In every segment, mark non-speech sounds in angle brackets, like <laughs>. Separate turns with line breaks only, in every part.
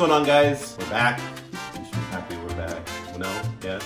going on, guys? We're back. You should be happy we're back. No? Yes?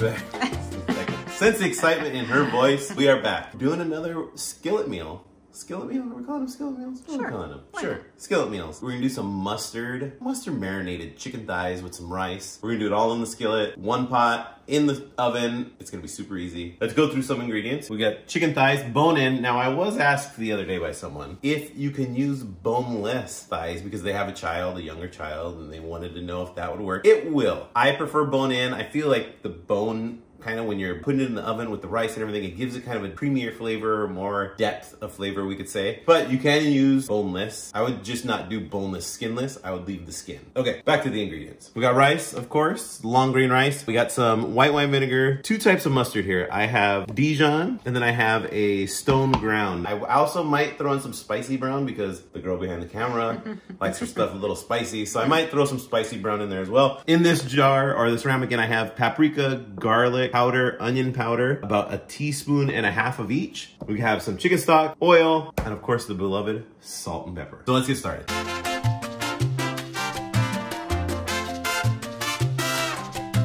<laughs> Sense the excitement in her voice. We are back. Doing another skillet meal. Skillet meal? Are we calling them skillet meals? What
Sure.
calling them?
Why
Sure.
not?
Skillet meals. We're gonna do some mustard, mustard marinated chicken thighs with some rice. We're gonna do it all in the skillet, one pot in the oven. It's gonna be super easy. Let's go through some ingredients. We got chicken thighs, bone in. Now I was asked the other day by someone if you can use boneless thighs because they have a child, a younger child, and they wanted to know if that would work. It will. I prefer bone in. I feel like the bone kind of when you're putting it in the oven with the rice and everything, it gives it kind of a creamier flavor, more depth of flavor, we could say. But you can use boneless. I would just not do boneless, skinless. I would leave the skin. Okay, back to the ingredients. We got rice, of course, long grain rice. We got some white wine vinegar, two types of mustard here. I have Dijon, and then I have a stone ground. I also might throw in some spicy brown because the girl behind the camera <laughs> likes her stuff a little spicy. So I might throw some spicy brown in there as well. In this jar or this ramekin, I have paprika, garlic powder, onion powder, about a teaspoon and a half of each. We have some chicken stock, oil, and of course the beloved salt and pepper. So let's get started.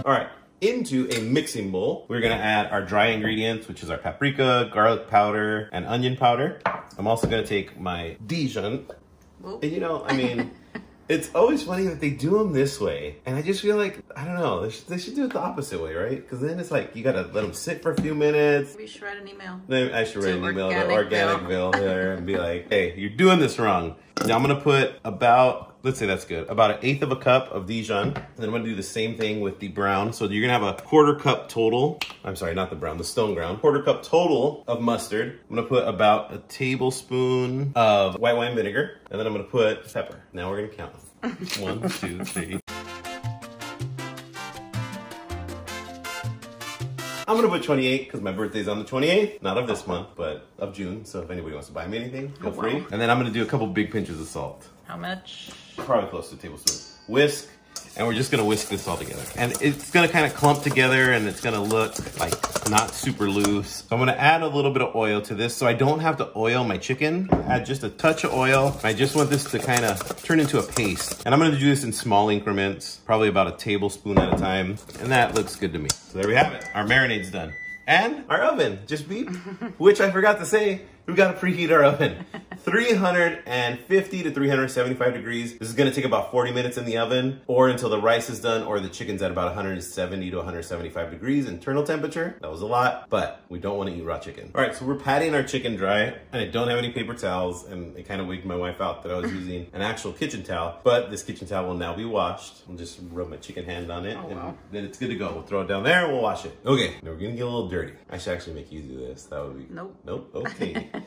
All right, into a mixing bowl, we're gonna add our dry ingredients, which is our paprika, garlic powder, and onion powder. I'm also gonna take my Dijon. And you know, I mean, <laughs> it's always funny that they do them this way. And I just feel like, I don't know, they should, they should do it the opposite way, right? Because then it's like, you gotta let them sit for a few minutes.
We should write an email.
Then I should write an email to
Organicville.
Organicville there and be like, hey, you're doing this wrong. Now I'm gonna put about, let's say that's good, about an eighth of a cup of Dijon. And then I'm gonna do the same thing with the brown. So you're gonna have a quarter cup total. I'm sorry, not the brown, the stone ground. Quarter cup total of mustard. I'm gonna put about a tablespoon of white wine vinegar. And then I'm gonna put pepper. Now we're gonna count. <laughs> One, two, three. I'm gonna put 28 because my birthday's on the 28th, not of this month, but of June. So if anybody wants to buy me anything, feel
Oh, wow.
free. And then I'm gonna do a couple big pinches of salt,
How much?
probably close to a tablespoon. Whisk, and we're just gonna whisk this all together. And it's gonna kind of clump together, and it's gonna look like not super loose. So I'm gonna add a little bit of oil to this, so I don't have to oil my chicken. Add just a touch of oil. I just want this to kind of turn into a paste. And I'm gonna do this in small increments, probably about a tablespoon at a time. And that looks good to me. So there we have it. Our marinade's done. And our oven just beeped, <laughs> which I forgot to say, we gotta preheat our oven. 350 to 375 degrees. This is gonna take about 40 minutes in the oven or until the rice is done or the chicken's at about 170 to 175 degrees internal temperature. That was a lot, but we don't wanna eat raw chicken. All right, so we're patting our chicken dry and I don't have any paper towels and it kind of wigged my wife out that I was <laughs> using an actual kitchen towel, but this kitchen towel will now be washed. I'll just rub my chicken hand on it
Oh,
and
wow.
then it's good to go. We'll throw it down there and we'll wash it. Okay, now we're gonna get a little dirty. I should actually make you do this. That would be
Nope.
Nope. Okay. <laughs>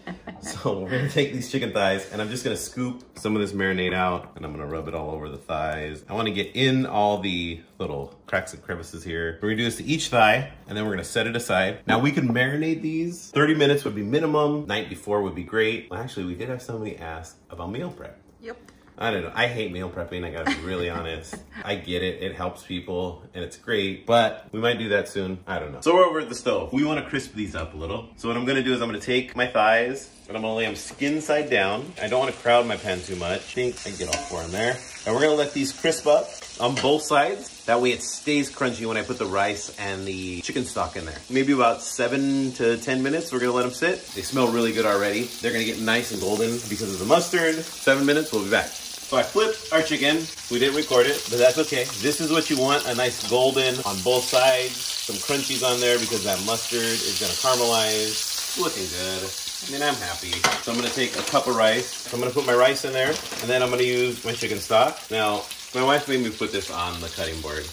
<laughs> so we're gonna take these chicken thighs and I'm just gonna scoop some of this marinade out and I'm gonna rub it all over the thighs. I wanna get in all the little cracks and crevices here. We're gonna do this to each thigh and then we're gonna set it aside. Now we can marinate these. 30 minutes would be minimum. Night before would be great. Well, actually, we did have somebody ask about meal prep.
Yep.
I don't know. I hate meal prepping. I gotta be really honest. <laughs> I get it. It helps people and it's great, but we might do that soon. I don't know. So we're over at the stove. We want to crisp these up a little. So what I'm gonna do is I'm gonna take my thighs and I'm gonna lay them skin side down. I don't want to crowd my pan too much. I think I get all four in there. And we're gonna let these crisp up on both sides. That way it stays crunchy when I put the rice and the chicken stock in there. Maybe about seven to 10 minutes, we're gonna let them sit. They smell really good already. They're gonna get nice and golden because of the mustard. Seven minutes, we'll be back. So I flipped our chicken. We didn't record it, but that's okay. This is what you want, a nice golden on both sides. Some crunchies on there because that mustard is gonna caramelize. Looking good. I mean, I'm happy. So I'm gonna take a cup of rice. So I'm gonna put my rice in there, and then I'm gonna use my chicken stock. Now, my wife made me put this on the cutting board,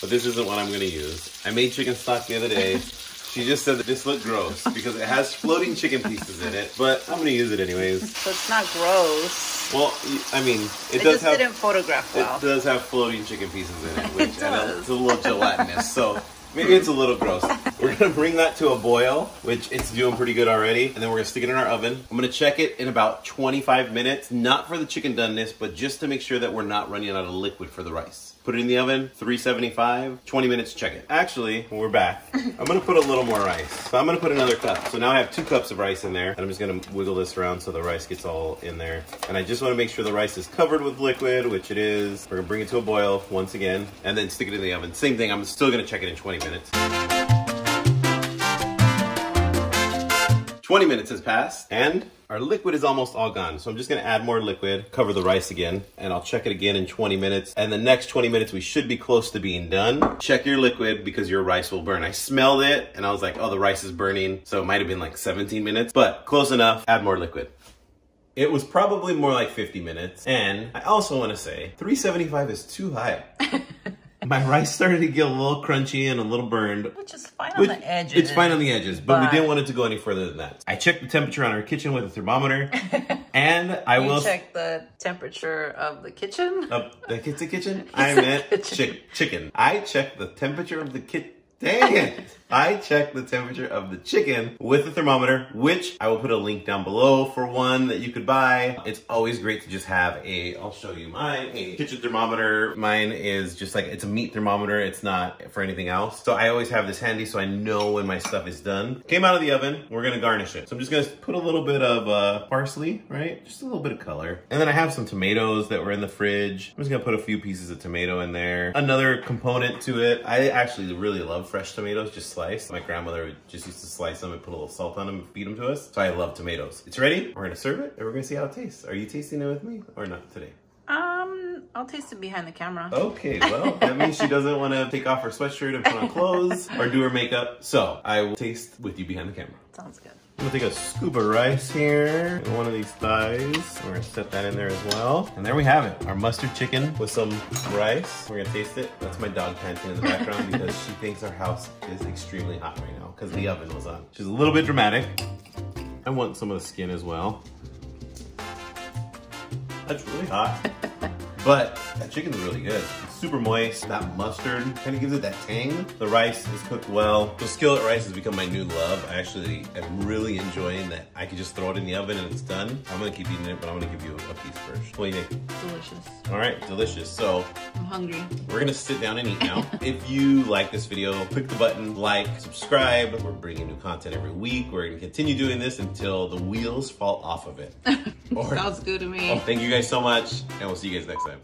but this isn't what I'm gonna use. I made chicken stock the other day. <laughs> She just said that this looked gross because it has floating chicken pieces in it, but I'm gonna use it anyways.
So it's not gross.
Well, I mean, it,
It,
does
just
have
didn't photograph well.
it does have floating chicken pieces in it, <laughs> which
It does.
it's a little gelatinous, so <laughs> maybe it's a little gross. We're gonna bring that to a boil, which it's doing pretty good already, and then we're gonna stick it in our oven. I'm gonna check it in about 25 minutes, not for the chicken doneness, but just to make sure that we're not running out of liquid for the rice. Put it in the oven, 375, 20 minutes, check it. Actually, we're back, I'm gonna put a little more rice. So I'm gonna put another cup. So now I have two cups of rice in there, and I'm just gonna wiggle this around so the rice gets all in there. And I just wanna make sure the rice is covered with liquid, which it is. We're gonna bring it to a boil once again, and then stick it in the oven. Same thing, I'm still gonna check it in 20 minutes. 20 minutes has passed and our liquid is almost all gone. So I'm just gonna add more liquid, cover the rice again, and I'll check it again in 20 minutes. And the next 20 minutes, we should be close to being done. Check your liquid because your rice will burn. I smelled it and I was like, oh, the rice is burning. So it might have been like 17 minutes, but close enough, add more liquid. It was probably more like 50 minutes. And I also wanna say, 375 is too high. <laughs> <laughs> My rice started to get a little crunchy and a little burned.
Which is fine on
Which-
the edges.
It's fine on the edges, but, we didn't want it to go any further than that. I checked the temperature on our kitchen with a thermometer, <laughs> and I
You
will
check the temperature of the kitchen.
Uh, the kitchen kitchen. <laughs> I meant
kitchen.
chick- chicken. I checked the temperature of the kit. Dang it! I checked the temperature of the chicken with the thermometer, which I will put a link down below for one that you could buy. It's always great to just have a, I'll show you mine, a kitchen thermometer. Mine is just like, it's a meat thermometer. It's not for anything else. So I always have this handy so I know when my stuff is done. Came out of the oven. We're gonna garnish it. So I'm just gonna put a little bit of uh, parsley, right? Just a little bit of color. And then I have some tomatoes that were in the fridge. I'm just gonna put a few pieces of tomato in there. Another component to it, I actually really love fresh tomatoes, just sliced. My grandmother just used to slice them and put a little salt on them and feed them to us. So I love tomatoes. It's ready. We're gonna serve it and we're gonna see how it tastes. Are you tasting it with me or not today?
Um, I'll taste it behind the camera.
Okay, well, <laughs> that means she doesn't want to take off her sweatshirt and put on clothes or do her makeup. So I will taste with you behind the camera.
Sounds good.
I'm gonna take a scoop of rice here, and one of these thighs. We're gonna set that in there as well. And there we have it, our mustard chicken with some rice. We're gonna taste it. That's my dog panting in the background <laughs> because she thinks our house is extremely hot right now because the oven was on. She's a little bit dramatic. I want some of the skin as well. That's really hot. <laughs> But that chicken's really good. It's super moist. That mustard kind of gives it that tang. The rice is cooked well. The skillet rice has become my new love. I actually am really enjoying that I can just throw it in the oven and it's done. I'm gonna keep eating it, but I'm gonna give you a piece first. What do you think?
Delicious.
All right, delicious. So
I'm hungry.
we're gonna sit down and eat now. <laughs> if you like this video, click the button, like, subscribe. We're bringing new content every week. We're gonna continue doing this until the wheels fall off of it. <laughs> Or-
Sounds good to me.
Thank you guys so much, and we'll see you guys next time.